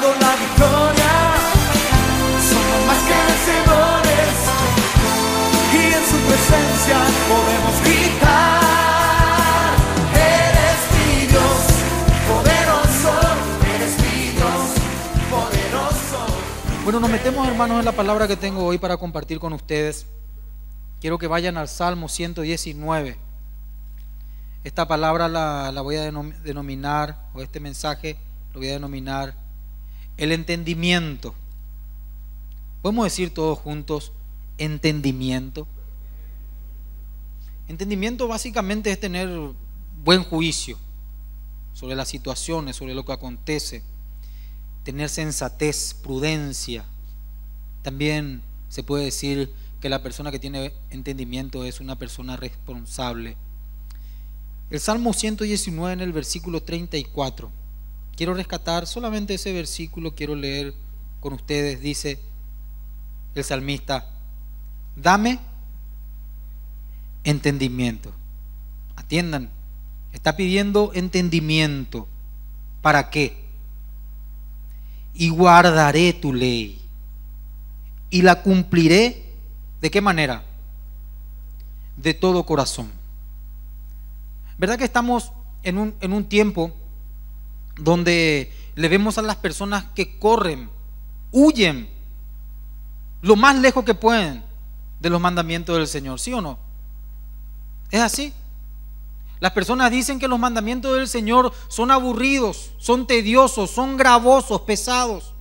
dado la victoria. Somos más que vencedores y en su presencia podemos gritar. Eres Dios poderoso, eres Dios poderoso. Bueno, nos metemos hermanos en la palabra que tengo hoy para compartir con ustedes. Quiero que vayan al Salmo 119. Esta palabra la, la voy a denom- denominar, o este mensaje lo voy a denominar el entendimiento. Podemos decir todos juntos, entendimiento. Entendimiento básicamente es tener buen juicio sobre las situaciones, sobre lo que acontece, tener sensatez, prudencia. También se puede decir que la persona que tiene entendimiento es una persona responsable. El Salmo 119 en el versículo 34. Quiero rescatar solamente ese versículo, quiero leer con ustedes. Dice el salmista, dame entendimiento. Atiendan, está pidiendo entendimiento. ¿Para qué? Y guardaré tu ley. Y la cumpliré. ¿De qué manera? De todo corazón. ¿Verdad que estamos en un, en un tiempo donde le vemos a las personas que corren, huyen lo más lejos que pueden de los mandamientos del Señor? ¿Sí o no? Es así. Las personas dicen que los mandamientos del Señor son aburridos, son tediosos, son gravosos, pesados.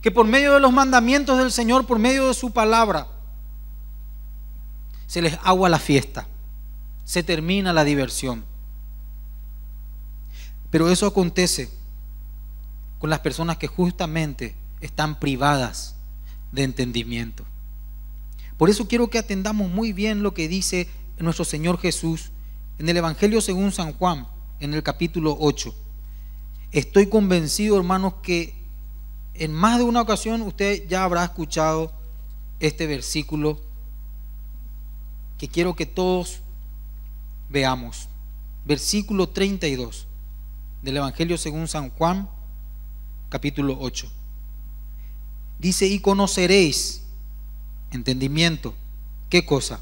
Que por medio de los mandamientos del Señor, por medio de su palabra, se les agua la fiesta, se termina la diversión. Pero eso acontece con las personas que justamente están privadas de entendimiento. Por eso quiero que atendamos muy bien lo que dice nuestro Señor Jesús en el Evangelio según San Juan, en el capítulo 8. Estoy convencido, hermanos, que en más de una ocasión usted ya habrá escuchado este versículo que quiero que todos veamos. Versículo 32 del Evangelio según San Juan, capítulo 8. Dice, y conoceréis, entendimiento, ¿qué cosa?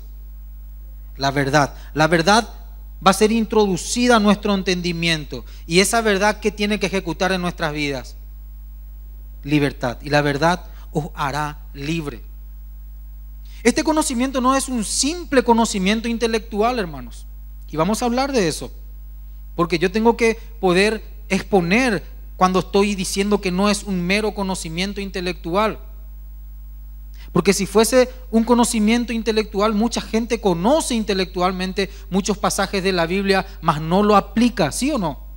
La verdad. La verdad va a ser introducida a nuestro entendimiento. Y esa verdad que tiene que ejecutar en nuestras vidas, libertad. Y la verdad os hará libre. Este conocimiento no es un simple conocimiento intelectual, hermanos. Y vamos a hablar de eso. Porque yo tengo que poder exponer cuando estoy diciendo que no es un mero conocimiento intelectual. Porque si fuese un conocimiento intelectual, mucha gente conoce intelectualmente muchos pasajes de la Biblia, mas no lo aplica, ¿sí o no?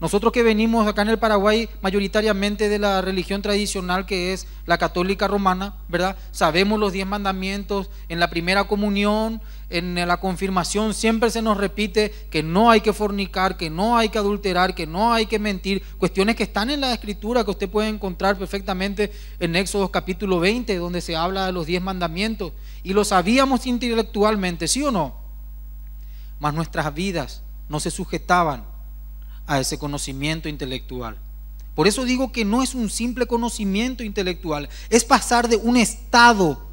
Nosotros que venimos acá en el Paraguay mayoritariamente de la religión tradicional que es la católica romana, ¿verdad? Sabemos los diez mandamientos, en la primera comunión, en la confirmación siempre se nos repite que no hay que fornicar, que no hay que adulterar, que no hay que mentir, cuestiones que están en la escritura que usted puede encontrar perfectamente en Éxodo capítulo 20, donde se habla de los diez mandamientos, y lo sabíamos intelectualmente, ¿sí o no? Mas nuestras vidas no se sujetaban a ese conocimiento intelectual. Por eso digo que no es un simple conocimiento intelectual, es pasar de un estado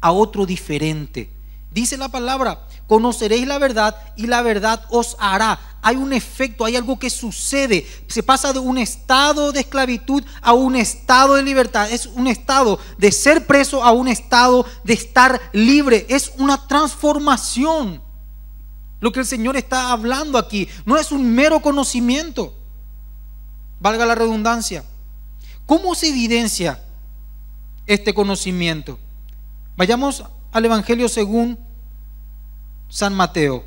a otro diferente. Dice la palabra, conoceréis la verdad y la verdad os hará. Hay un efecto, hay algo que sucede. Se pasa de un estado de esclavitud a un estado de libertad. Es un estado de ser preso a un estado de estar libre. Es una transformación. Lo que el Señor está hablando aquí no es un mero conocimiento, valga la redundancia. ¿Cómo se evidencia este conocimiento? Vayamos al Evangelio según San Mateo.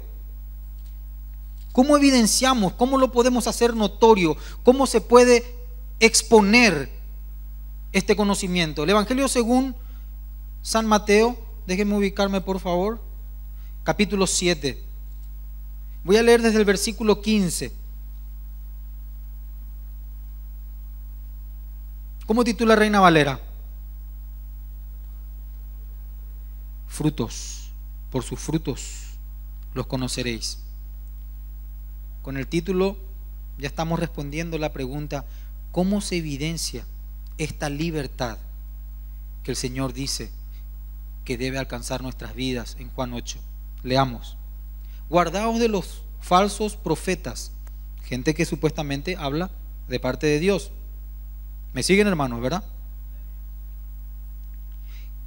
¿Cómo evidenciamos? ¿Cómo lo podemos hacer notorio? ¿Cómo se puede exponer este conocimiento? El Evangelio según San Mateo, déjenme ubicarme por favor, capítulo 7. Voy a leer desde el versículo 15. ¿Cómo titula Reina Valera? Frutos. Por sus frutos los conoceréis. Con el título ya estamos respondiendo la pregunta, ¿Cómo se evidencia esta libertad que el Señor dice que debe alcanzar nuestras vidas en Juan 8? Leamos. Guardaos de los falsos profetas, gente que supuestamente habla de parte de Dios. ¿Me siguen hermanos, verdad?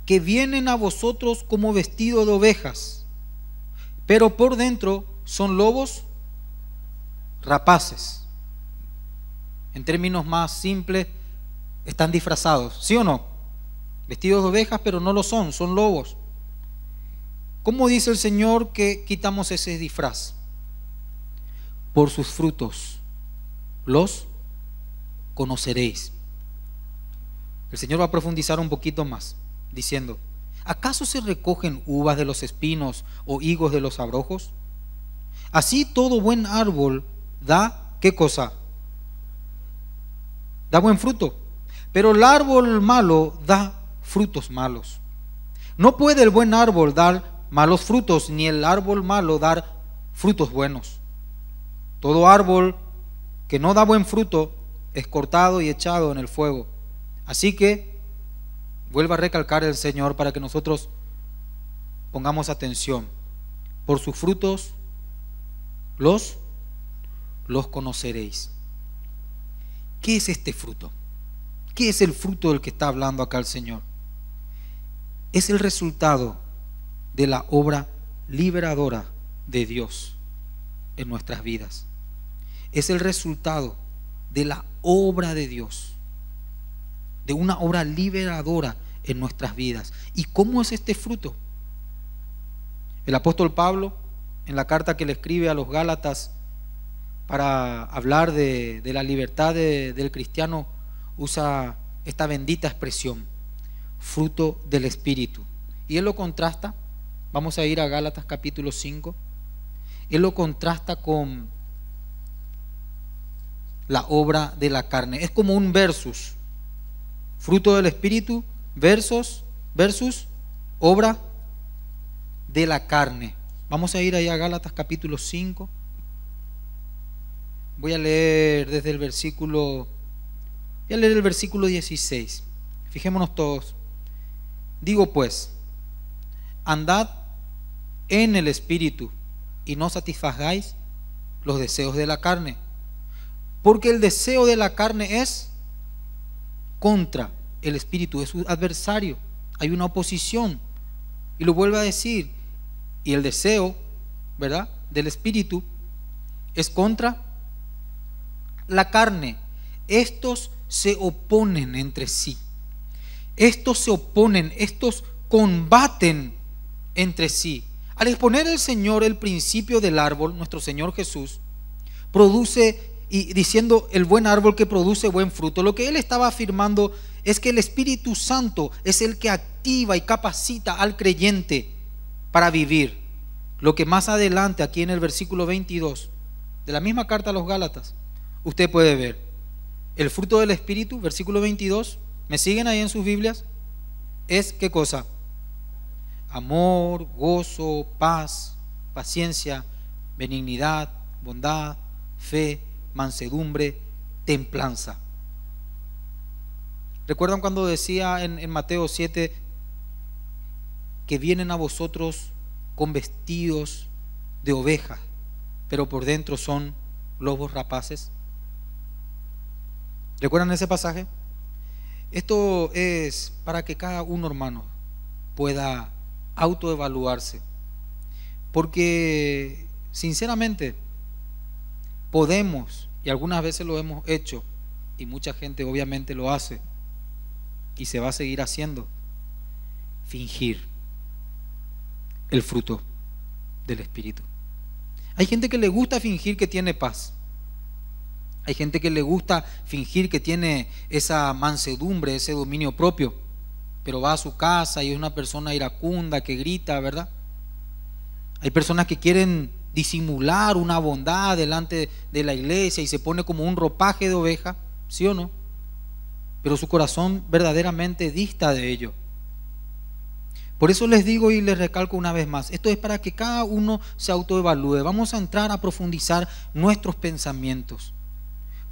Que vienen a vosotros como vestido de ovejas, pero por dentro son lobos rapaces. En términos más simples, están disfrazados, ¿sí o no? Vestidos de ovejas, pero no lo son, son lobos. ¿Cómo dice el Señor que quitamos ese disfraz? Por sus frutos los conoceréis. El Señor va a profundizar un poquito más, diciendo, ¿acaso se recogen uvas de los espinos o higos de los abrojos? Así todo buen árbol da, ¿qué cosa? Da buen fruto. Pero el árbol malo da frutos malos. No puede el buen árbol dar malos frutos, ni el árbol malo dar frutos buenos. Todo árbol que no da buen fruto es cortado y echado en el fuego. Así que vuelva a recalcar el Señor para que nosotros pongamos atención. Por sus frutos los los conoceréis. ¿Qué es este fruto? ¿Qué es el fruto del que está hablando acá el Señor? Es el resultado de la obra liberadora de Dios en nuestras vidas. Es el resultado de la obra de Dios, de una obra liberadora en nuestras vidas. ¿Y cómo es este fruto? El apóstol Pablo, en la carta que le escribe a los Gálatas para hablar de, la libertad del cristiano, usa esta bendita expresión, fruto del Espíritu. Y él lo contrasta Vamos a ir a Gálatas capítulo 5. Él lo contrasta con la obra de la carne. Es como un versus. Fruto del Espíritu versus, versus obra de la carne. Vamos a ir ahí a Gálatas capítulo 5. Voy a leer desde el versículo, voy a leer el versículo 16. Fijémonos todos. Digo pues, andad en el Espíritu y no satisfagáis los deseos de la carne. Porque el deseo de la carne es contra el Espíritu, es su adversario. Hay una oposición. Y lo vuelvo a decir. Y el deseo, ¿verdad? Del Espíritu es contra la carne. Estos se oponen entre sí. Estos se oponen, estos combaten entre sí. Al exponer el Señor el principio del árbol, nuestro Señor Jesús, produce, y diciendo el buen árbol que produce buen fruto, lo que él estaba afirmando es que el Espíritu Santo es el que activa y capacita al creyente para vivir. Lo que más adelante, aquí en el versículo 22 de la misma carta a los Gálatas, usted puede ver. El fruto del Espíritu, versículo 22, ¿me siguen ahí en sus Biblias? Es qué cosa? amor, gozo, paz, paciencia, benignidad, bondad, fe, mansedumbre, templanza. ¿Recuerdan cuando decía en, Mateo 7 que vienen a vosotros con vestidos de ovejas, pero por dentro son lobos rapaces? ¿Recuerdan ese pasaje? Esto es para que cada uno, hermano, pueda autoevaluarse. Porque, sinceramente, podemos, y algunas veces lo hemos hecho, y mucha gente obviamente lo hace, y se va a seguir haciendo, fingir el fruto del Espíritu. Hay gente que le gusta fingir que tiene paz. Hay gente que le gusta fingir que tiene esa mansedumbre, ese dominio propio pero va a su casa y es una persona iracunda que grita, ¿verdad? Hay personas que quieren disimular una bondad delante de la iglesia y se pone como un ropaje de oveja, ¿sí o no? Pero su corazón verdaderamente dista de ello. Por eso les digo y les recalco una vez más, esto es para que cada uno se autoevalúe. Vamos a entrar a profundizar nuestros pensamientos.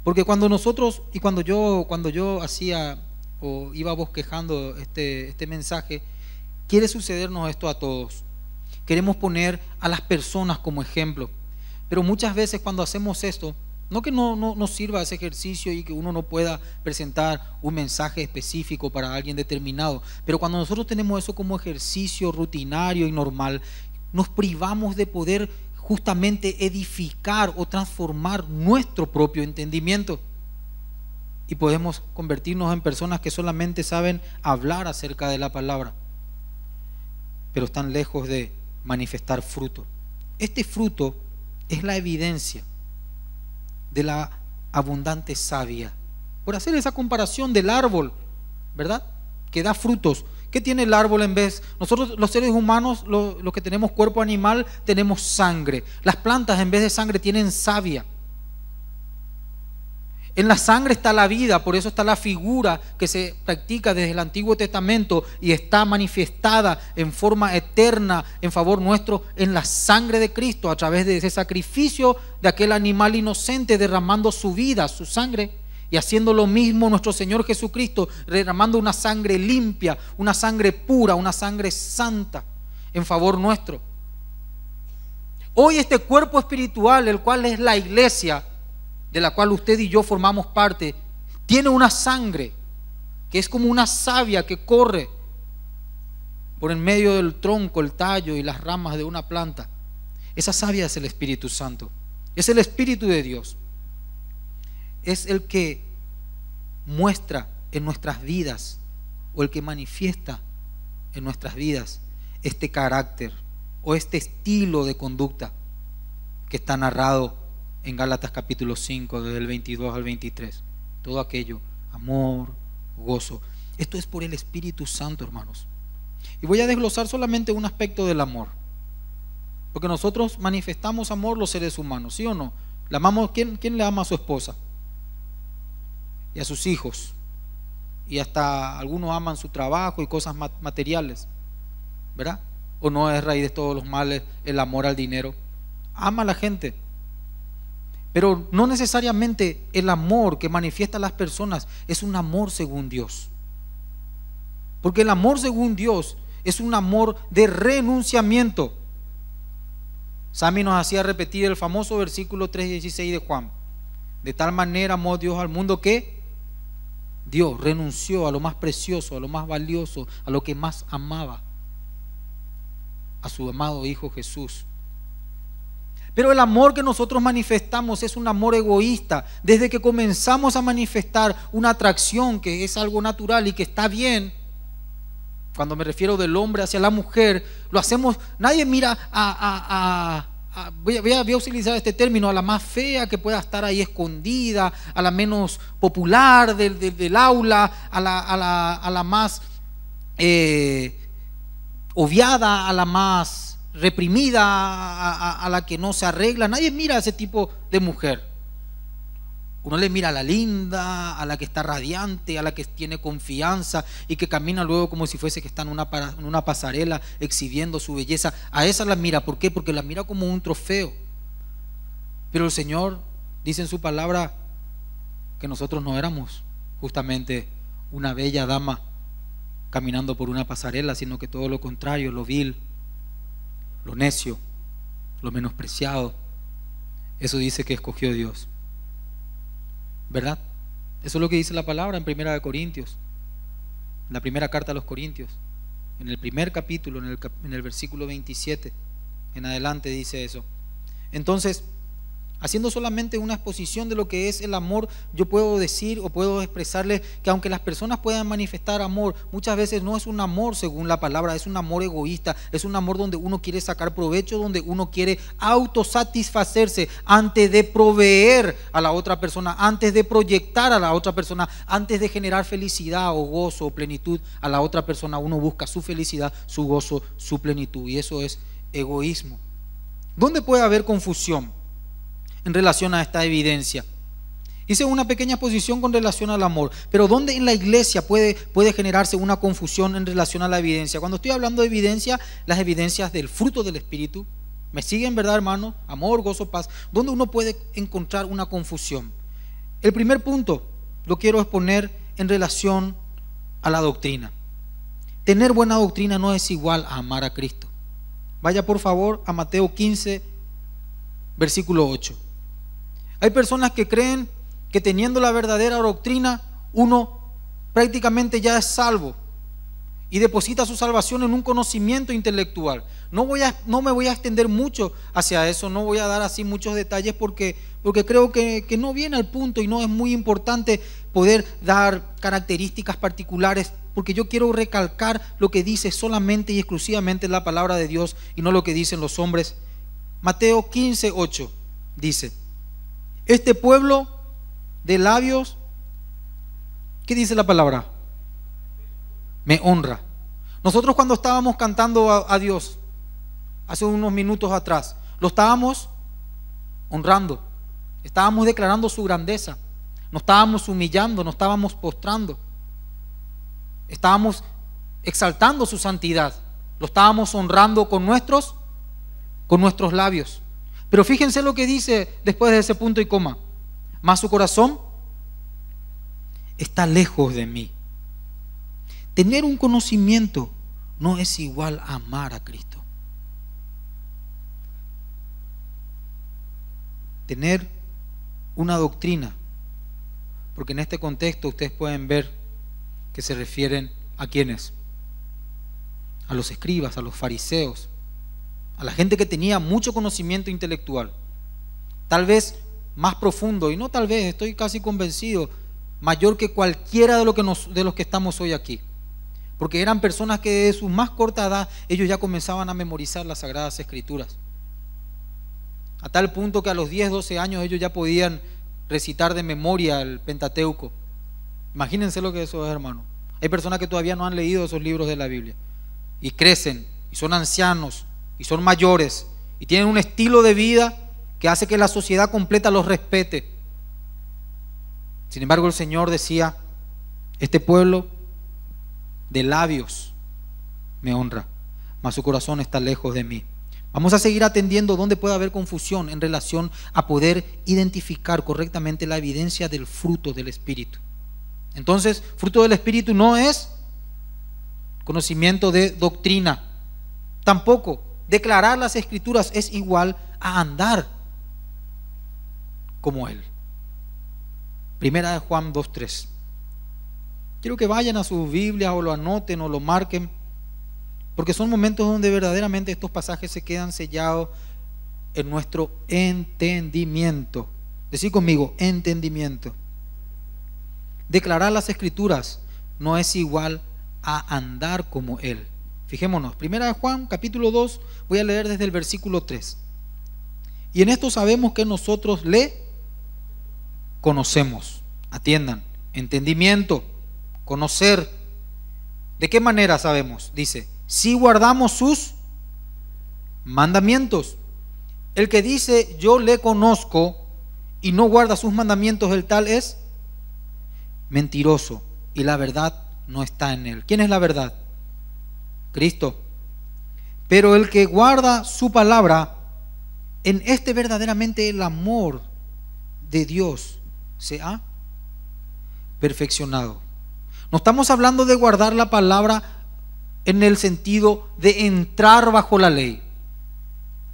Porque cuando nosotros, y cuando yo, cuando yo hacía o iba bosquejando este, este mensaje, quiere sucedernos esto a todos. Queremos poner a las personas como ejemplo. Pero muchas veces cuando hacemos esto, no que no, no nos sirva ese ejercicio y que uno no pueda presentar un mensaje específico para alguien determinado, pero cuando nosotros tenemos eso como ejercicio rutinario y normal, nos privamos de poder justamente edificar o transformar nuestro propio entendimiento. Y podemos convertirnos en personas que solamente saben hablar acerca de la palabra, pero están lejos de manifestar fruto. Este fruto es la evidencia de la abundante savia. Por hacer esa comparación del árbol, ¿verdad? Que da frutos. ¿Qué tiene el árbol en vez? Nosotros los seres humanos, los, que tenemos cuerpo animal, tenemos sangre. Las plantas en vez de sangre tienen savia. En la sangre está la vida, por eso está la figura que se practica desde el Antiguo Testamento y está manifestada en forma eterna en favor nuestro en la sangre de Cristo a través de ese sacrificio de aquel animal inocente derramando su vida, su sangre y haciendo lo mismo nuestro Señor Jesucristo, derramando una sangre limpia, una sangre pura, una sangre santa en favor nuestro. Hoy este cuerpo espiritual, el cual es la iglesia, de la cual usted y yo formamos parte, tiene una sangre que es como una savia que corre por en medio del tronco, el tallo y las ramas de una planta. Esa savia es el Espíritu Santo, es el Espíritu de Dios es el que muestra en nuestras vidas o el que manifiesta en nuestras vidas este carácter o este estilo de conducta que está narrado en Gálatas capítulo 5, desde el 22 al 23. Todo aquello, amor, gozo. Esto es por el Espíritu Santo, hermanos. Y voy a desglosar solamente un aspecto del amor. Porque nosotros manifestamos amor los seres humanos, ¿sí o no? ¿La amamos? ¿Quién, quién le ama a su esposa? y a sus hijos. Y hasta algunos aman su trabajo y cosas materiales. ¿Verdad? ¿O no es raíz de todos los males el amor al dinero? Ama a la gente. Pero no necesariamente el amor que manifiesta las personas es un amor según Dios. Porque el amor según Dios es un amor de renunciamiento. Sami nos hacía repetir el famoso versículo 3.16 de Juan. De tal manera amó Dios al mundo que Dios renunció a lo más precioso, a lo más valioso, a lo que más amaba, a su amado Hijo Jesús. Pero el amor que nosotros manifestamos es un amor egoísta. Desde que comenzamos a manifestar una atracción que es algo natural y que está bien, cuando me refiero del hombre hacia la mujer, lo hacemos, nadie mira a, a Ah, voy, a, utilizar este término, a la más fea que pueda estar ahí escondida, a la menos popular del, aula, a la, más eh, obviada, a la más reprimida, a la que no se arregla. Nadie mira a ese tipo de mujer. Uno le mira a la linda, a la que está radiante, a la que tiene confianza y que camina luego como si fuese que está en una, en una pasarela exhibiendo su belleza. A esa la mira. ¿Por qué? Porque la mira como un trofeo. Pero el Señor dice en su palabra que nosotros no éramos justamente una bella dama caminando por una pasarela, sino que todo lo contrario, lo vil, lo necio, lo menospreciado. Eso dice que escogió Dios. ¿Verdad? Eso es lo que dice la palabra en Primera de Corintios, en la primera carta a los Corintios, en el primer capítulo, en el, en el versículo 27, en adelante dice eso. Entonces, Haciendo solamente una exposición de lo que es el amor, yo puedo decir o puedo expresarle que aunque las personas puedan manifestar amor, muchas veces no es un amor según la palabra, es un amor egoísta, es un amor donde uno quiere sacar provecho, donde uno quiere autosatisfacerse antes de proveer a la otra persona, antes de proyectar a la otra persona, antes de generar felicidad o gozo o plenitud a la otra persona, uno busca su felicidad, su gozo, su plenitud y eso es egoísmo. ¿Dónde puede haber confusión? En relación a esta evidencia. Hice una pequeña posición con relación al amor, pero ¿dónde en la iglesia puede, puede generarse una confusión en relación a la evidencia? Cuando estoy hablando de evidencia, las evidencias del fruto del Espíritu, ¿me siguen, verdad, hermano? Amor, gozo, paz. ¿Dónde uno puede encontrar una confusión? El primer punto lo quiero exponer en relación a la doctrina. Tener buena doctrina no es igual a amar a Cristo. Vaya por favor a Mateo 15, versículo 8. Hay personas que creen que teniendo la verdadera doctrina uno prácticamente ya es salvo y deposita su salvación en un conocimiento intelectual. No, voy a, no me voy a extender mucho hacia eso, no voy a dar así muchos detalles porque, porque creo que, que no viene al punto y no es muy importante poder dar características particulares, porque yo quiero recalcar lo que dice solamente y exclusivamente la palabra de Dios y no lo que dicen los hombres. Mateo 15, 8 dice, este pueblo de labios, ¿qué dice la palabra? me honra. Nosotros cuando estábamos cantando a, Dios, hace unos minutos atrás, lo estábamos honrando, estábamos declarando su grandeza, nos estábamos humillando, nos estábamos postrando, estábamos exaltando su santidad, lo estábamos honrando con nuestros, con nuestros labios. Pero fíjense lo que dice después de ese punto y coma. Más su corazón está lejos de mí. Tener un conocimiento no es igual a amar a Cristo. Tener una doctrina, porque en este contexto ustedes pueden ver que se refieren a quienes, a los escribas, a los fariseos, a la gente que tenía mucho conocimiento intelectual, tal vez más profundo, y no tal vez, estoy casi convencido, mayor que cualquiera de, lo que de los que estamos hoy aquí porque eran personas que de su más corta edad ellos ya comenzaban a memorizar las sagradas escrituras. A tal punto que a los 10, 12 años ellos ya podían recitar de memoria el Pentateuco. Imagínense lo que eso es, hermano. Hay personas que todavía no han leído esos libros de la Biblia y crecen y son ancianos y son mayores y tienen un estilo de vida que hace que la sociedad completa los respete. Sin embargo, el Señor decía, este pueblo de labios me honra, mas su corazón está lejos de mí. Vamos a seguir atendiendo donde puede haber confusión en relación a poder identificar correctamente la evidencia del fruto del Espíritu. Entonces, fruto del Espíritu no es conocimiento de doctrina. Tampoco declarar las escrituras es igual a andar como Él. Primera de Juan 2.3. Quiero que vayan a sus Biblias o lo anoten o lo marquen, porque son momentos donde verdaderamente estos pasajes se quedan sellados en nuestro entendimiento. Decir conmigo, entendimiento. Declarar las escrituras no es igual a andar como Él. Fijémonos, primera de Juan, capítulo 2, voy a leer desde el versículo 3. Y en esto sabemos que nosotros le conocemos. Atiendan, entendimiento conocer. ¿De qué manera sabemos? Dice, si guardamos sus mandamientos. El que dice, yo le conozco y no guarda sus mandamientos, el tal es mentiroso y la verdad no está en él. ¿Quién es la verdad? Cristo. Pero el que guarda su palabra, en este verdaderamente el amor de Dios se ha perfeccionado. No estamos hablando de guardar la palabra en el sentido de entrar bajo la ley.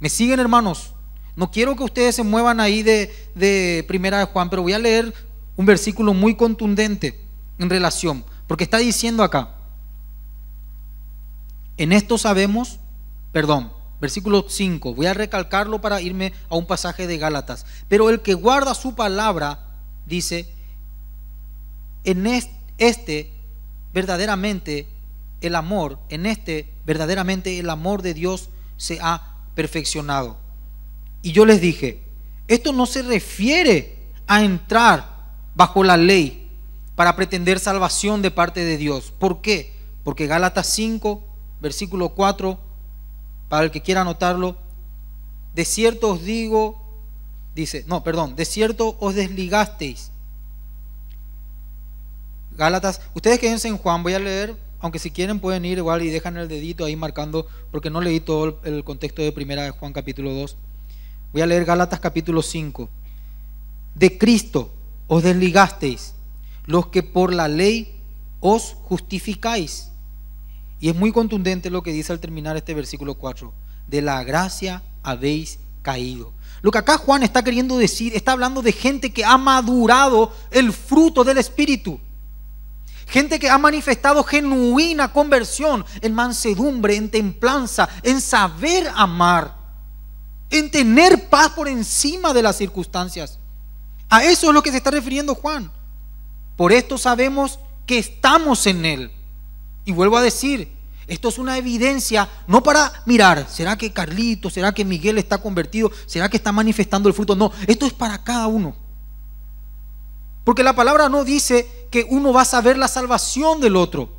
¿Me siguen, hermanos? No quiero que ustedes se muevan ahí de, de Primera de Juan, pero voy a leer un versículo muy contundente en relación, porque está diciendo acá, en esto sabemos, perdón, versículo 5, voy a recalcarlo para irme a un pasaje de Gálatas, pero el que guarda su palabra, dice, en este verdaderamente el amor, en este verdaderamente el amor de Dios se ha perfeccionado. Y yo les dije, esto no se refiere a entrar bajo la ley para pretender salvación de parte de Dios. ¿Por qué? Porque Gálatas 5, versículo 4, para el que quiera anotarlo, de cierto os digo, dice, no, perdón, de cierto os desligasteis Gálatas, ustedes quédense en Juan, voy a leer, aunque si quieren pueden ir igual y dejan el dedito ahí marcando, porque no leí todo el contexto de primera de Juan capítulo 2. Voy a leer Gálatas capítulo 5. De Cristo os desligasteis, los que por la ley os justificáis. Y es muy contundente lo que dice al terminar este versículo 4. De la gracia habéis caído. Lo que acá Juan está queriendo decir, está hablando de gente que ha madurado el fruto del Espíritu. Gente que ha manifestado genuina conversión en mansedumbre, en templanza, en saber amar, en tener paz por encima de las circunstancias. A eso es lo que se está refiriendo Juan. Por esto sabemos que estamos en Él. Y vuelvo a decir, esto es una evidencia, no para mirar, ¿será que Carlito, será que Miguel está convertido? ¿Será que está manifestando el fruto? No, esto es para cada uno. Porque la palabra no dice que uno va a saber la salvación del otro.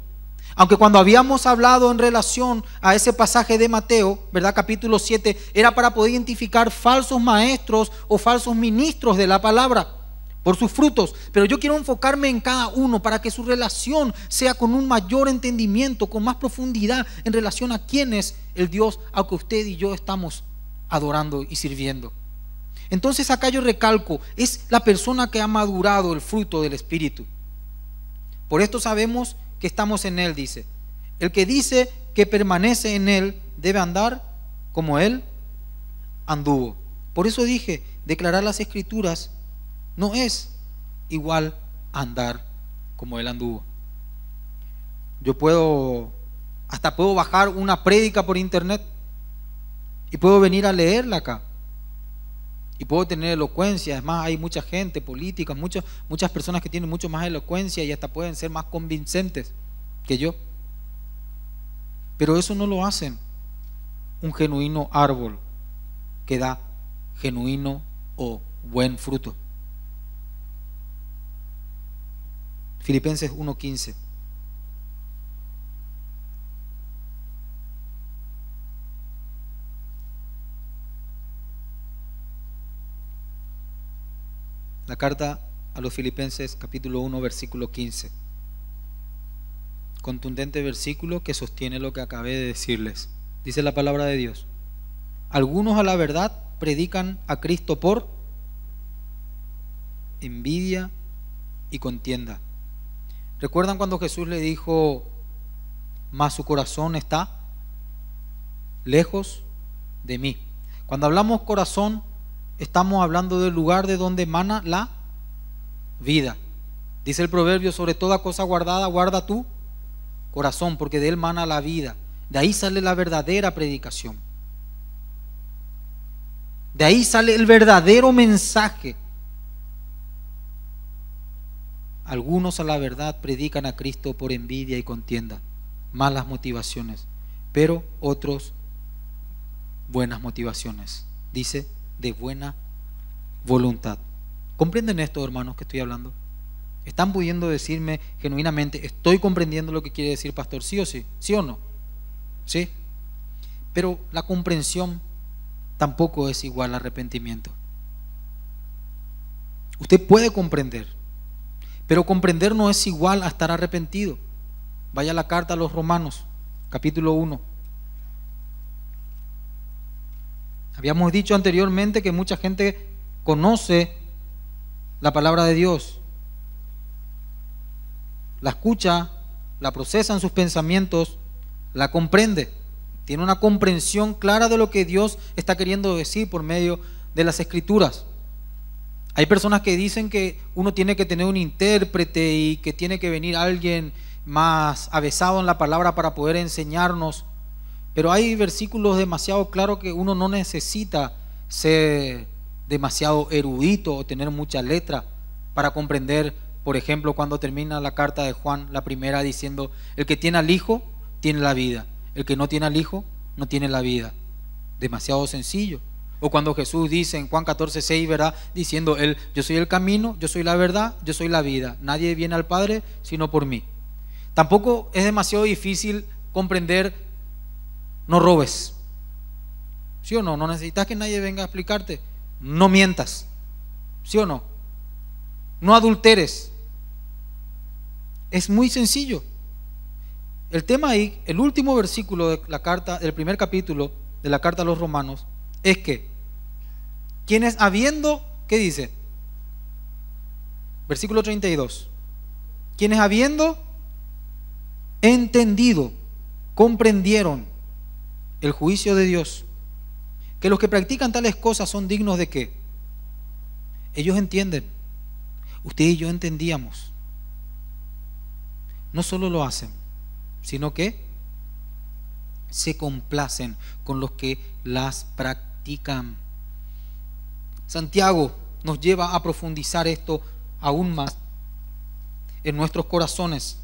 Aunque cuando habíamos hablado en relación a ese pasaje de Mateo, ¿verdad? Capítulo 7, era para poder identificar falsos maestros o falsos ministros de la palabra por sus frutos. Pero yo quiero enfocarme en cada uno para que su relación sea con un mayor entendimiento, con más profundidad en relación a quién es el Dios a que usted y yo estamos adorando y sirviendo. Entonces acá yo recalco, es la persona que ha madurado el fruto del Espíritu. Por esto sabemos que estamos en Él, dice. El que dice que permanece en Él debe andar como Él anduvo. Por eso dije, declarar las escrituras no es igual andar como Él anduvo. Yo puedo, hasta puedo bajar una prédica por internet y puedo venir a leerla acá y puedo tener elocuencia. Es más, hay mucha gente política, muchas, muchas personas que tienen mucho más elocuencia y hasta pueden ser más convincentes que yo. Pero eso no lo hacen un genuino árbol que da genuino o buen fruto. Filipenses 1.15. La carta a los Filipenses capítulo 1 versículo 15. Contundente versículo que sostiene lo que acabé de decirles. Dice la palabra de Dios. Algunos a la verdad predican a Cristo por envidia y contienda. ¿Recuerdan cuando Jesús le dijo, más su corazón está lejos de mí? Cuando hablamos corazón, estamos hablando del lugar de donde emana la vida. Dice el proverbio, sobre toda cosa guardada, guarda tu corazón, porque de él mana la vida. De ahí sale la verdadera predicación. De ahí sale el verdadero mensaje. Algunos a la verdad predican a Cristo por envidia y contienda, malas motivaciones, pero otros buenas motivaciones. Dice de buena voluntad. ¿Comprenden esto, hermanos, que estoy hablando? ¿Están pudiendo decirme genuinamente, estoy comprendiendo lo que quiere decir pastor? ¿Sí o sí? ¿Sí o no? ¿Sí? Pero la comprensión tampoco es igual al arrepentimiento. Usted puede comprender, pero comprender no es igual a estar arrepentido. Vaya la carta a los romanos, capítulo 1. Habíamos dicho anteriormente que mucha gente conoce la palabra de Dios, la escucha, la procesa en sus pensamientos, la comprende, tiene una comprensión clara de lo que Dios está queriendo decir por medio de las escrituras. Hay personas que dicen que uno tiene que tener un intérprete y que tiene que venir alguien más avesado en la palabra para poder enseñarnos. Pero hay versículos demasiado claros que uno no necesita ser demasiado erudito o tener mucha letra para comprender, por ejemplo, cuando termina la carta de Juan, la primera, diciendo, el que tiene al Hijo, tiene la vida. El que no tiene al Hijo, no tiene la vida. Demasiado sencillo. O cuando Jesús dice en Juan 14, 6, ¿verdad? Diciendo, él, yo soy el camino, yo soy la verdad, yo soy la vida. Nadie viene al Padre sino por mí. Tampoco es demasiado difícil comprender no robes. ¿Sí o no? No necesitas que nadie venga a explicarte. No mientas. ¿Sí o no? No adulteres. Es muy sencillo. El tema ahí, el último versículo de la carta, el primer capítulo de la carta a los romanos, es que quienes habiendo, ¿qué dice? Versículo 32. Quienes habiendo entendido, comprendieron el juicio de Dios, que los que practican tales cosas son dignos de qué? Ellos entienden. Usted y yo entendíamos. No solo lo hacen, sino que se complacen con los que las practican. Santiago nos lleva a profundizar esto aún más en nuestros corazones.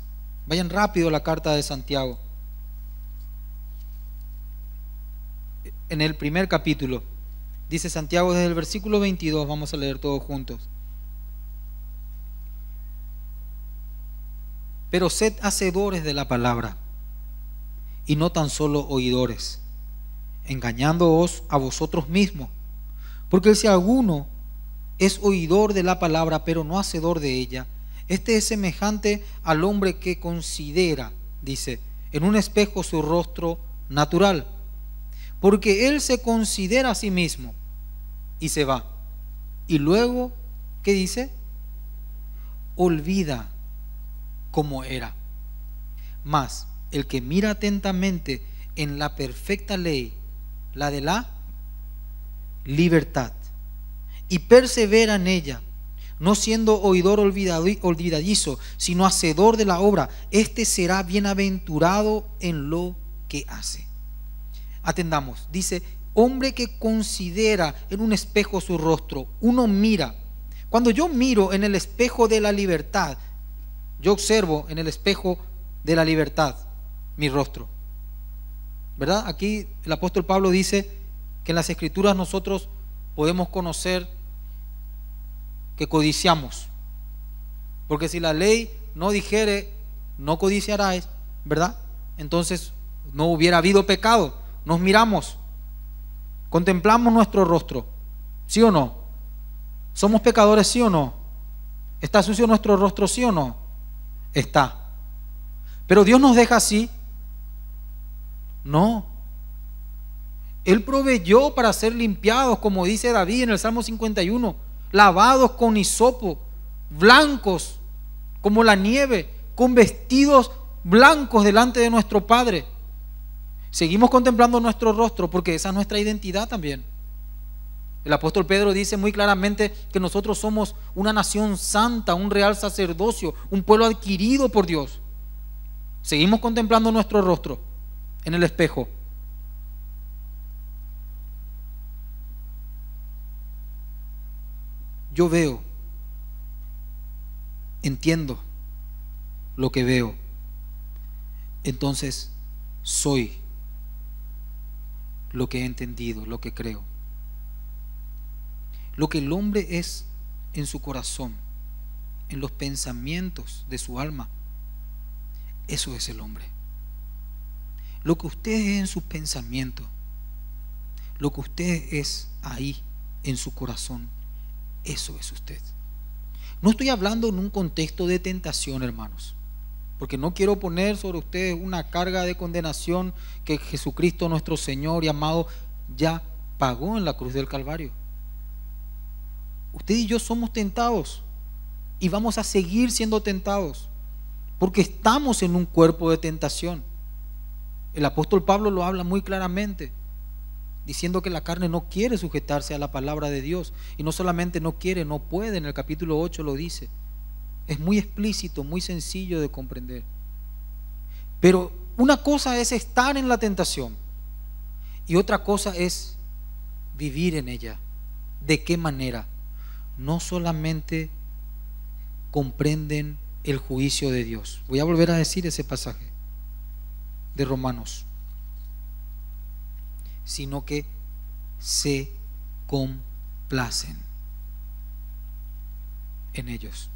Vayan rápido a la carta de Santiago. En el primer capítulo, dice Santiago desde el versículo 22, vamos a leer todos juntos. Pero sed hacedores de la palabra y no tan solo oidores, engañándoos a vosotros mismos. Porque si alguno es oidor de la palabra, pero no hacedor de ella, este es semejante al hombre que considera, dice, en un espejo su rostro natural, porque él se considera a sí mismo y se va. Y luego, ¿qué dice? Olvida cómo era. Más, el que mira atentamente en la perfecta ley, la de la libertad, y persevera en ella, no siendo oidor olvidadizo, sino hacedor de la obra, este será bienaventurado en lo que hace. Atendamos, dice, hombre que considera en un espejo su rostro, uno mira. Cuando yo miro en el espejo de la libertad, yo observo en el espejo de la libertad mi rostro. ¿Verdad? Aquí el apóstol Pablo dice que en las escrituras nosotros podemos conocer que codiciamos. Porque si la ley no dijere, no codiciarás, ¿verdad? Entonces no hubiera habido pecado. Nos miramos, contemplamos nuestro rostro, ¿sí o no? ¿Somos pecadores, sí o no? ¿Está sucio nuestro rostro, sí o no? Está. Pero Dios nos deja así no. Él proveyó para ser limpiados, como dice David en el Salmo 51, lavados con hisopo, blancos como la nieve, con vestidos blancos delante de nuestro Padre. Seguimos contemplando nuestro rostro porque esa es nuestra identidad también. El apóstol Pedro dice muy claramente que nosotros somos una nación santa, un real sacerdocio, un pueblo adquirido por Dios. Seguimos contemplando nuestro rostro en el espejo. Yo veo, entiendo lo que veo, entonces soy lo que he entendido, lo que creo. Lo que el hombre es en su corazón, en los pensamientos de su alma, eso es el hombre. Lo que usted es en sus pensamientos, lo que usted es ahí en su corazón, eso es usted. No estoy hablando en un contexto de tentación, hermanos, porque no quiero poner sobre ustedes una carga de condenación que Jesucristo nuestro Señor y amado ya pagó en la cruz del Calvario. Usted y yo somos tentados y vamos a seguir siendo tentados porque estamos en un cuerpo de tentación. El apóstol Pablo lo habla muy claramente, diciendo que la carne no quiere sujetarse a la palabra de Dios. Y no solamente no quiere, no puede, en el capítulo 8 lo dice. Es muy explícito, muy sencillo de comprender. Pero una cosa es estar en la tentación y otra cosa es vivir en ella. ¿De qué manera? No solamente comprenden el juicio de Dios. Voy a volver a decir ese pasaje de Romanos, sino que se complacen en ellos.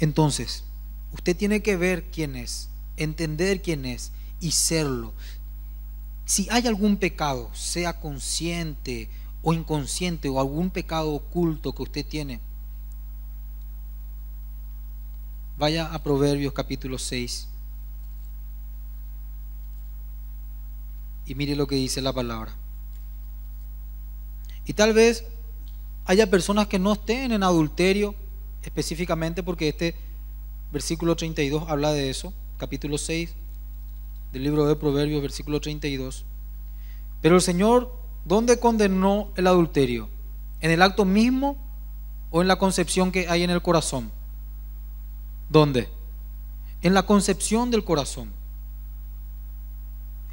Entonces, usted tiene que ver quién es, entender quién es y serlo. Si hay algún pecado, sea consciente o inconsciente, o algún pecado oculto que usted tiene, vaya a Proverbios capítulo 6 Y mire lo que dice la palabra. Y tal vez haya personas que no estén en adulterio, específicamente porque este versículo 32 habla de eso, capítulo 6 del libro de Proverbios, versículo 32. Pero el Señor, ¿dónde condenó el adulterio? ¿En el acto mismo o en la concepción que hay en el corazón? ¿Dónde? En la concepción del corazón.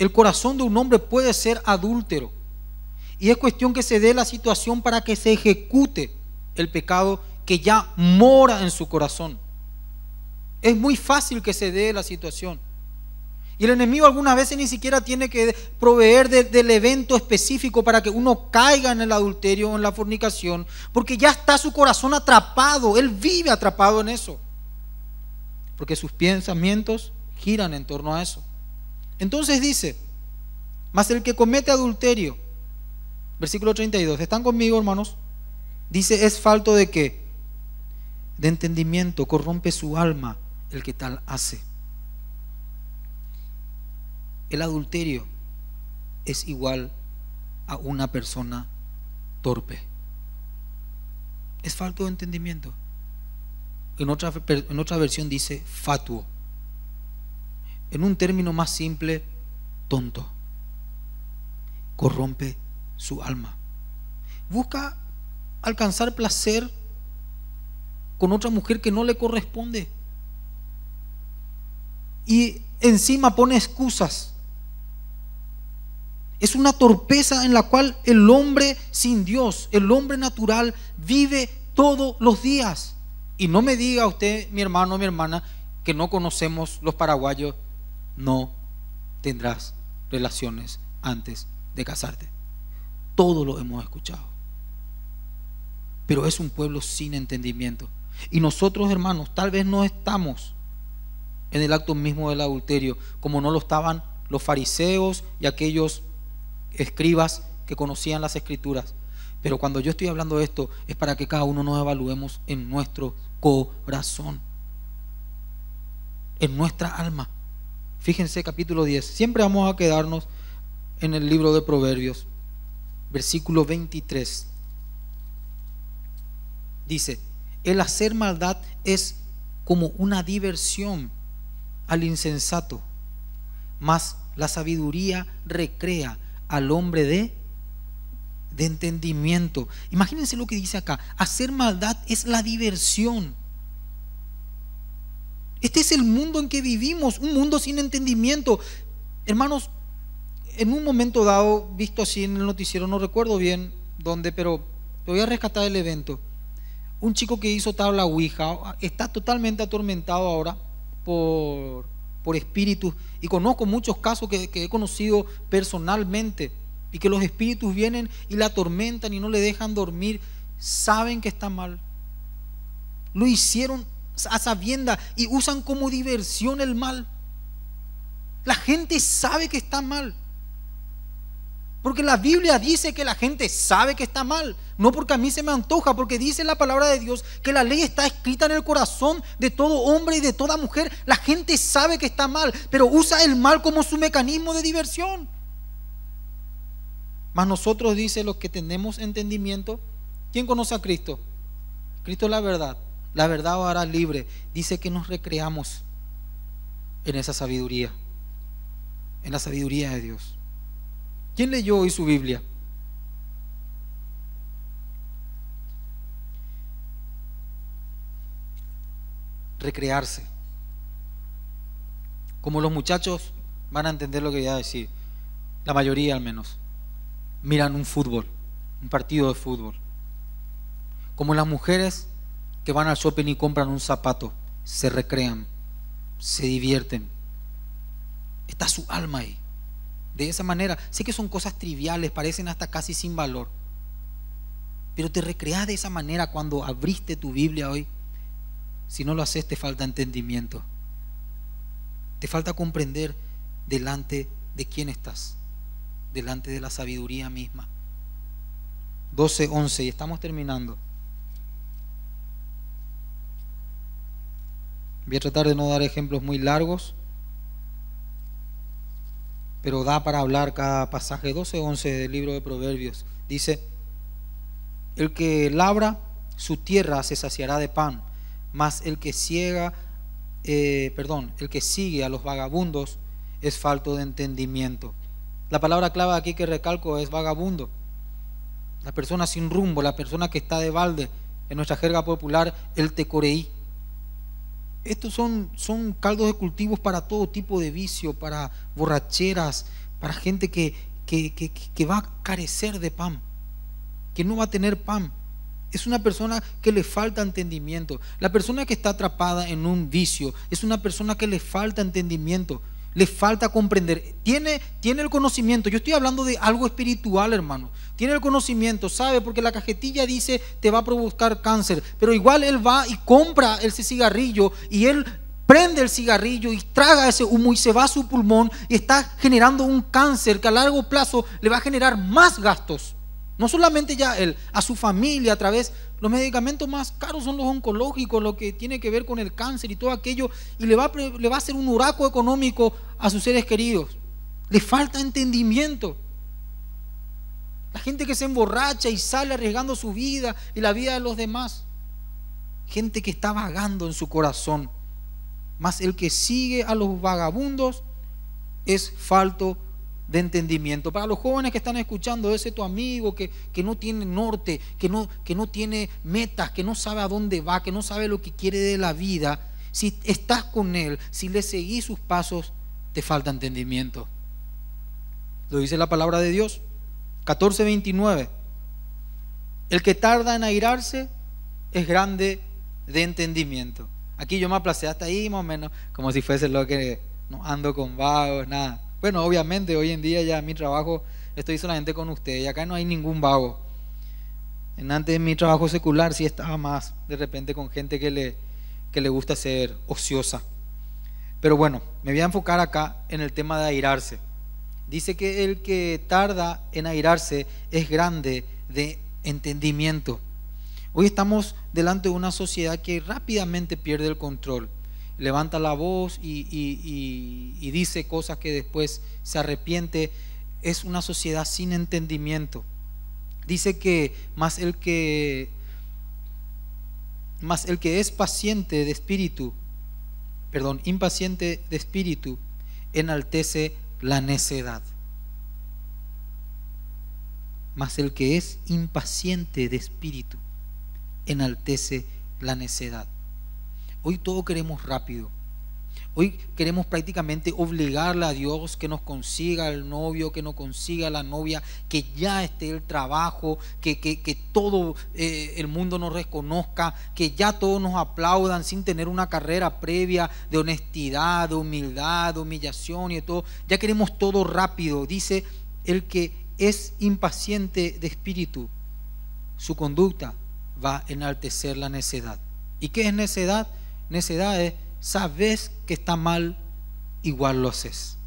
El corazón de un hombre puede ser adúltero. Y es cuestión que se dé la situación para que se ejecute el pecado que ya mora en su corazón. Es muy fácil que se dé la situación. Y el enemigo algunas veces ni siquiera tiene que proveer del evento específico para que uno caiga en el adulterio o en la fornicación, porque ya está su corazón atrapado, él vive atrapado en eso, porque sus pensamientos giran en torno a eso. Entonces dice, mas el que comete adulterio, versículo 32, ¿están conmigo hermanos? Dice, es falto de qué? De entendimiento, corrompe su alma el que tal hace. El adulterio es igual a una persona torpe. Es falto de entendimiento. En otra, en otra versión dice fatuo. En un término más simple, tonto. Corrompe su alma. Busca alcanzar placer con otra mujer que no le corresponde. Y encima pone excusas es una torpeza en la cual el hombre sin Dios, el hombre natural, vive todos los días. Y no me diga usted, mi hermano, mi hermana, que no conocemos los paraguayos, no tendrás relaciones antes de casarte. Todo lo hemos escuchado. Pero es un pueblo sin entendimiento. Y nosotros, hermanos, tal vez no estamos en el acto mismo del adulterio, como no lo estaban los fariseos y aquellos escribas que conocían las escrituras. Pero cuando yo estoy hablando de esto es para que cada uno nos evaluemos en nuestro corazón, en nuestra alma. Fíjense capítulo 10. Siempre vamos a quedarnos en el libro de Proverbios, versículo 23. Dice, el hacer maldad es como una diversión al insensato, mas la sabiduría recrea al hombre de, de entendimiento. Imagínense lo que dice acá. Hacer maldad es la diversión. Este es el mundo en que vivimos, un mundo sin entendimiento. Hermanos, en un momento dado, visto así en el noticiero, no recuerdo bien dónde, pero te voy a rescatar el evento. Un chico que hizo tabla Ouija está totalmente atormentado ahora por por espíritus. Y conozco muchos casos que, he conocido personalmente y que los espíritus vienen y la atormentan y no le dejan dormir. Saben que está mal. Lo hicieron a sabienda y usan como diversión el mal. La gente sabe que está mal. Porque la Biblia dice que la gente sabe que está mal. No porque a mí se me antoja, porque dice la palabra de Dios que la ley está escrita en el corazón de todo hombre y de toda mujer. La gente sabe que está mal, pero usa el mal como su mecanismo de diversión. Mas nosotros, dice los que tenemos entendimiento, ¿quién conoce a Cristo? Cristo es la verdad. La verdad os hará libre. Dice que nos recreamos en esa sabiduría, en la sabiduría de Dios. ¿Quién leyó hoy su Biblia? Recrearse. Como los muchachos van a entender lo que voy a decir, la mayoría al menos, miran un fútbol, un partido de fútbol. Como las mujeres que van al shopping y compran un zapato, se recrean, se divierten. Está su alma ahí de esa manera. Sé que son cosas triviales, parecen hasta casi sin valor. Pero te recreas de esa manera cuando abriste tu Biblia hoy. Si no lo haces, te falta entendimiento. Te falta comprender delante de quién estás. Delante de la sabiduría misma. 12, 11, y estamos terminando. Voy a tratar de no dar ejemplos muy largos pero da para hablar cada pasaje 12-11 del libro de Proverbios. Dice, el que labra su tierra se saciará de pan, mas el que ciega, eh, perdón, el que sigue a los vagabundos es falto de entendimiento. La palabra clave aquí que recalco es vagabundo. La persona sin rumbo, la persona que está de balde, en nuestra jerga popular, el tecoreí. Estos son, son caldos de cultivos para todo tipo de vicio, para borracheras, para gente que, que, que va a carecer de pan, que no va a tener pan. Es una persona que le falta entendimiento. La persona que está atrapada en un vicio es una persona que le falta entendimiento, le falta comprender. Tiene, tiene el conocimiento. Yo estoy hablando de algo espiritual, hermano. Tiene el conocimiento, sabe, porque la cajetilla dice te va a provocar cáncer. Pero igual él va y compra ese cigarrillo y él prende el cigarrillo y traga ese humo y se va a su pulmón y está generando un cáncer que a largo plazo le va a generar más gastos. No solamente ya él, a su familia a través, los medicamentos más caros son los oncológicos, lo que tiene que ver con el cáncer y todo aquello, y le va, le va a hacer un huraco económico a sus seres queridos. Le falta entendimiento. La gente que se emborracha y sale arriesgando su vida y la vida de los demás. Gente que está vagando en su corazón. Más el que sigue a los vagabundos es falto de entendimiento. Para los jóvenes que están escuchando, ese tu amigo que, que, no tiene norte, que no, que no tiene metas, que no sabe a dónde va, que no sabe lo que quiere de la vida, si estás con él, si le seguís sus pasos, te falta entendimiento. Lo dice la palabra de Dios. 14:29. El que tarda en airarse es grande de entendimiento. Aquí yo me aplacé hasta ahí más o menos, como si fuese lo que ando con vagos, nada. Bueno, obviamente hoy en día ya mi trabajo estoy solamente con ustedes y acá no hay ningún vago. En antes de mi trabajo secular sí estaba más de repente con gente que le, que le gusta ser ociosa. Pero bueno, me voy a enfocar acá en el tema de airarse. Dice que el que tarda en airarse es grande de entendimiento. Hoy estamos delante de una sociedad que rápidamente pierde el control levanta la voz y, dice cosas que después se arrepiente, es una sociedad sin entendimiento. Dice que más el que más el que es paciente de espíritu, perdón, impaciente de espíritu, enaltece la necedad. Mas el que es impaciente de espíritu enaltece la necedad. Hoy todo queremos rápido. Hoy queremos prácticamente obligarle a Dios que nos consiga el novio, que nos consiga la novia, que ya esté el trabajo, que, que, todo eh, el mundo nos reconozca, que ya todos nos aplaudan sin tener una carrera previa de honestidad, de humildad, de humillación y de todo. Ya queremos todo rápido. Dice el que es impaciente de espíritu, su conducta va a enaltecer la necedad. ¿Y qué es necedad? Necedad es, sabes que está mal, igual lo haces.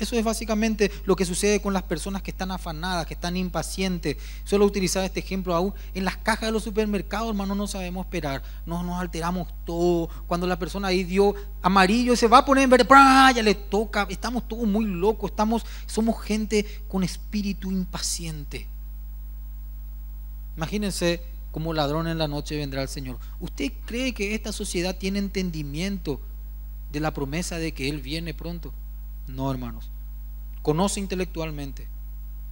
Eso es básicamente lo que sucede con las personas que están afanadas, que están impacientes. Solo utilizar este ejemplo aún. En las cajas de los supermercados, hermano, no sabemos esperar. No nos alteramos todo. Cuando la persona ahí dio amarillo, se va a poner en verde, ya le toca. Estamos todos muy locos. Estamos, somos gente con espíritu impaciente. Imagínense como ladrón en la noche vendrá el Señor. ¿Usted cree que esta sociedad tiene entendimiento de la promesa de que Él viene pronto? No, hermanos. Conoce intelectualmente,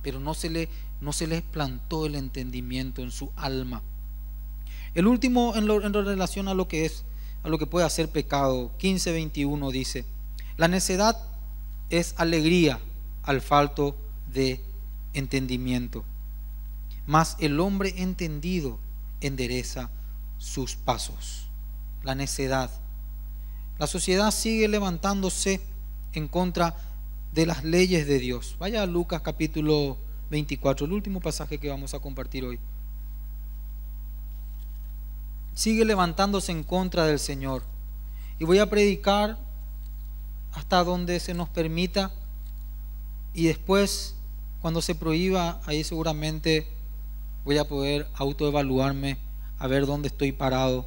pero no se le, no se les plantó el entendimiento en su alma. El último en, en relación a lo que es, a lo que puede hacer pecado, 15:21 dice, la necedad es alegría al falto de entendimiento. Mas el hombre entendido endereza sus pasos. La necedad. La sociedad sigue levantándose en contra de las leyes de Dios. Vaya a Lucas capítulo 24, el último pasaje que vamos a compartir hoy. Sigue levantándose en contra del Señor. Y voy a predicar hasta donde se nos permita y después, cuando se prohíba, ahí seguramente voy a poder autoevaluarme, a ver dónde estoy parado.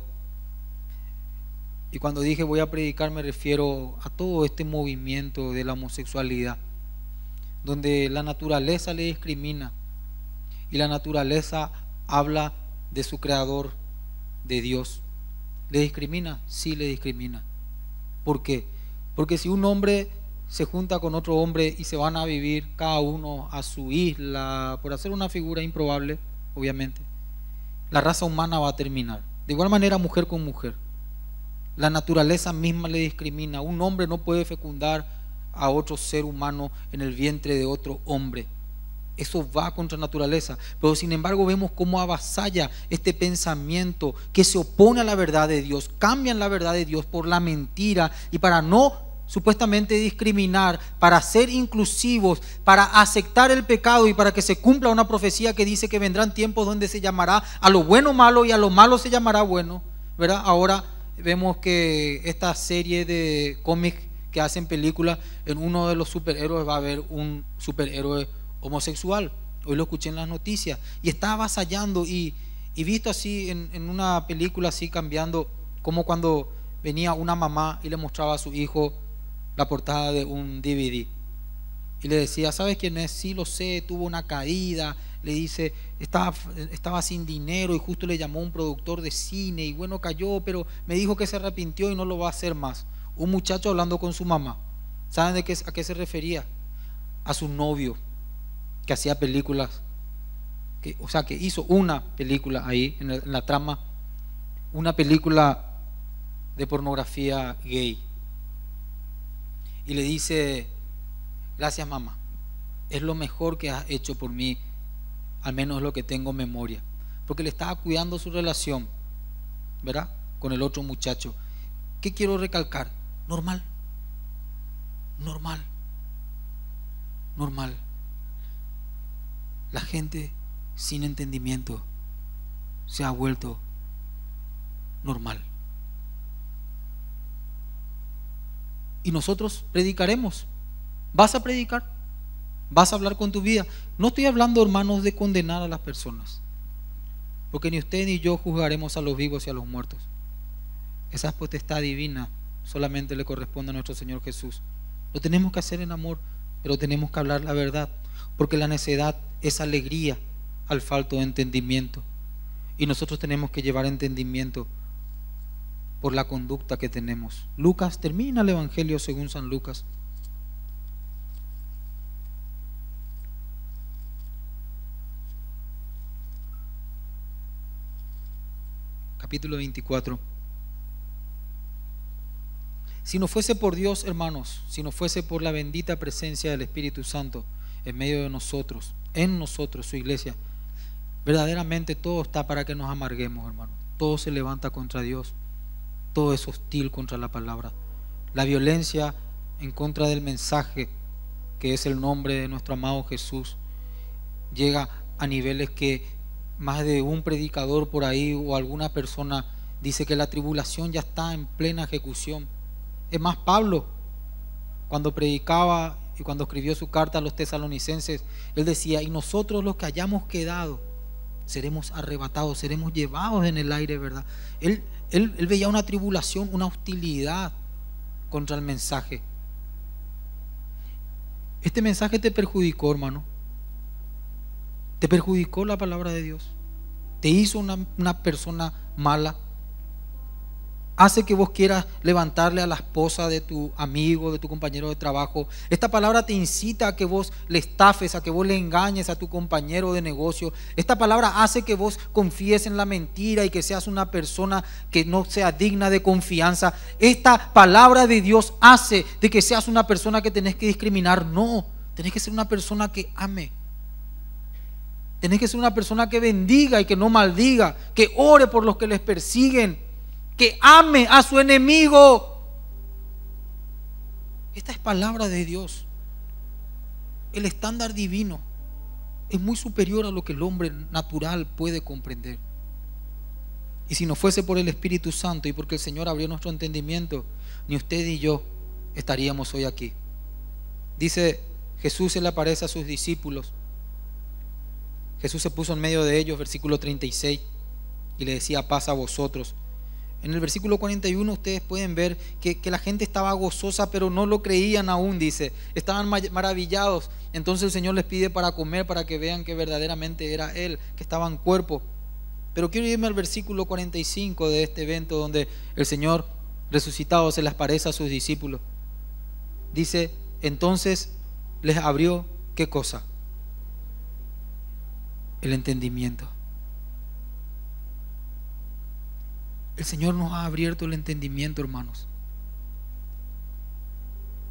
Y cuando dije voy a predicar me refiero a todo este movimiento de la homosexualidad, donde la naturaleza le discrimina y la naturaleza habla de su creador, de Dios. ¿Le discrimina? Sí, le discrimina. ¿Por qué? Porque si un hombre se junta con otro hombre y se van a vivir cada uno a su isla, por hacer una figura improbable, obviamente, la raza humana va a terminar. De igual manera, mujer con mujer. La naturaleza misma le discrimina. Un hombre no puede fecundar a otro ser humano en el vientre de otro hombre. Eso va contra naturaleza. Pero sin embargo vemos cómo avasalla este pensamiento que se opone a la verdad de Dios. Cambian la verdad de Dios por la mentira y para no supuestamente discriminar, para ser inclusivos, para aceptar el pecado y para que se cumpla una profecía que dice que vendrán tiempos donde se llamará a lo bueno malo y a lo malo se llamará bueno. ¿verdad? Ahora vemos que esta serie de cómics que hacen películas, en uno de los superhéroes va a haber un superhéroe homosexual. Hoy lo escuché en las noticias y está avasallando y, y visto así en, en, una película así cambiando, como cuando venía una mamá y le mostraba a su hijo la portada de un DVD y le decía, ¿sabes quién es? Sí, lo sé, tuvo una caída, le dice, estaba, estaba sin dinero y justo le llamó un productor de cine y bueno, cayó, pero me dijo que se arrepintió y no lo va a hacer más. Un muchacho hablando con su mamá. ¿Saben de qué, a qué se refería? A su novio, que hacía películas, que, o sea, que hizo una película ahí en, en la trama, una película de pornografía gay. Y le dice, gracias mamá, es lo mejor que has hecho por mí al menos lo que tengo memoria, porque le estaba cuidando su relación, ¿verdad? Con el otro muchacho. ¿Qué quiero recalcar? Normal, normal, normal. La gente sin entendimiento se ha vuelto normal. Y nosotros predicaremos. ¿Vas a predicar? Vas a hablar con tu vida. No estoy hablando, hermanos, de condenar a las personas. Porque ni usted ni yo juzgaremos a los vivos y a los muertos. Esa potestad divina solamente le corresponde a nuestro Señor Jesús. Lo tenemos que hacer en amor, pero tenemos que hablar la verdad. Porque la necedad es alegría al falto de entendimiento. Y nosotros tenemos que llevar entendimiento por la conducta que tenemos. Lucas termina el Evangelio según San Lucas. capítulo 24. Si no fuese por Dios, hermanos, si no fuese por la bendita presencia del Espíritu Santo en medio de nosotros, en nosotros, su iglesia, verdaderamente todo está para que nos amarguemos, hermanos. Todo se levanta contra Dios, todo es hostil contra la palabra. La violencia en contra del mensaje, que es el nombre de nuestro amado Jesús, llega a niveles que más de un predicador por ahí o alguna persona dice que la tribulación ya está en plena ejecución. Es más, Pablo, cuando predicaba y cuando escribió su carta a los tesalonicenses, él decía, y nosotros los que hayamos quedado, seremos arrebatados, seremos llevados en el aire, ¿verdad? Él, él, veía una tribulación, una hostilidad contra el mensaje. Este mensaje te perjudicó, hermano. ¿Te perjudicó la palabra de Dios? ¿Te hizo una, persona mala? Hace que vos quieras levantarle a la esposa de tu amigo, de tu compañero de trabajo. Esta palabra te incita a que vos le estafes, a que vos le engañes a tu compañero de negocio. Esta palabra hace que vos confíes en la mentira y que seas una persona que no sea digna de confianza. Esta palabra de Dios hace de que seas una persona que tenés que discriminar. No, tenés que ser una persona que ame. Tenés que ser una persona que bendiga y que no maldiga, que ore por los que les persiguen, que ame a su enemigo. Esta es palabra de Dios. El estándar divino es muy superior a lo que el hombre natural puede comprender. Y si no fuese por el Espíritu Santo y porque el Señor abrió nuestro entendimiento, ni usted ni yo estaríamos hoy aquí. Dice Jesús se le aparece a sus discípulos Jesús se puso en medio de ellos, versículo 36, y le decía, paz a vosotros. En el versículo 41 ustedes pueden ver que, la gente estaba gozosa, pero no lo creían aún, dice. Estaban maravillados. Entonces el Señor les pide para comer, para que vean que verdaderamente era Él, que estaba en cuerpo. Pero quiero irme al versículo 45 de este evento donde el Señor resucitado se les parece a sus discípulos. Dice, entonces les abrió qué cosa? El entendimiento. El Señor nos ha abierto el entendimiento, hermanos.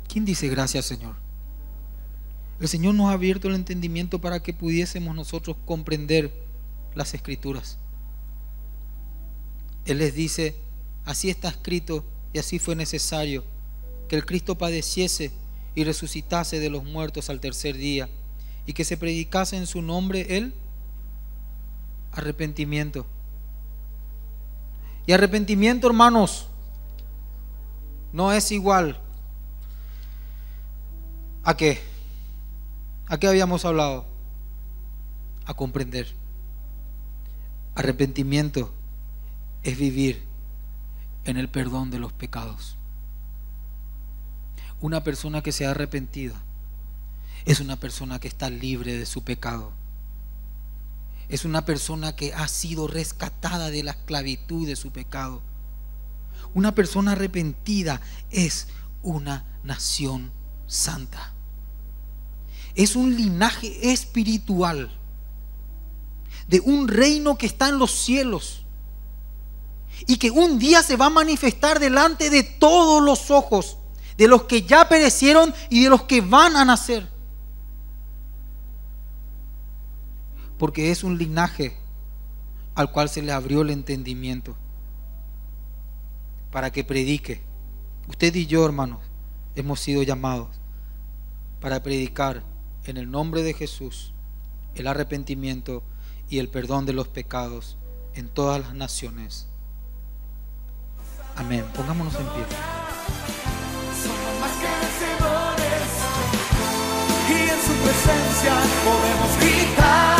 ¿Quién dice gracias, Señor? El Señor nos ha abierto el entendimiento para que pudiésemos nosotros comprender las escrituras. Él les dice, así está escrito y así fue necesario, que el Cristo padeciese y resucitase de los muertos al tercer día, y que se predicase en su nombre el arrepentimiento. Y arrepentimiento, hermanos, no es igual a qué ¿A qué habíamos hablado? A comprender. Arrepentimiento es vivir en el perdón de los pecados. Una persona que se ha arrepentido es una persona que está libre de su pecado. Es una persona que ha sido rescatada de la esclavitud de su pecado. Una persona arrepentida es una nación santa es un linaje espiritual de un reino que está en los cielos y que un día se va a manifestar delante de todos los ojos, de los que ya perecieron y de los que van a nacer. Porque es un linaje al cual se le abrió el entendimiento para que predique. Usted y yo, hermanos, hemos sido llamados para predicar en el nombre de Jesús el arrepentimiento y el perdón de los pecados en todas las naciones. Amén. Pongámonos en pie. Somos más que y en su presencia podemos gritar.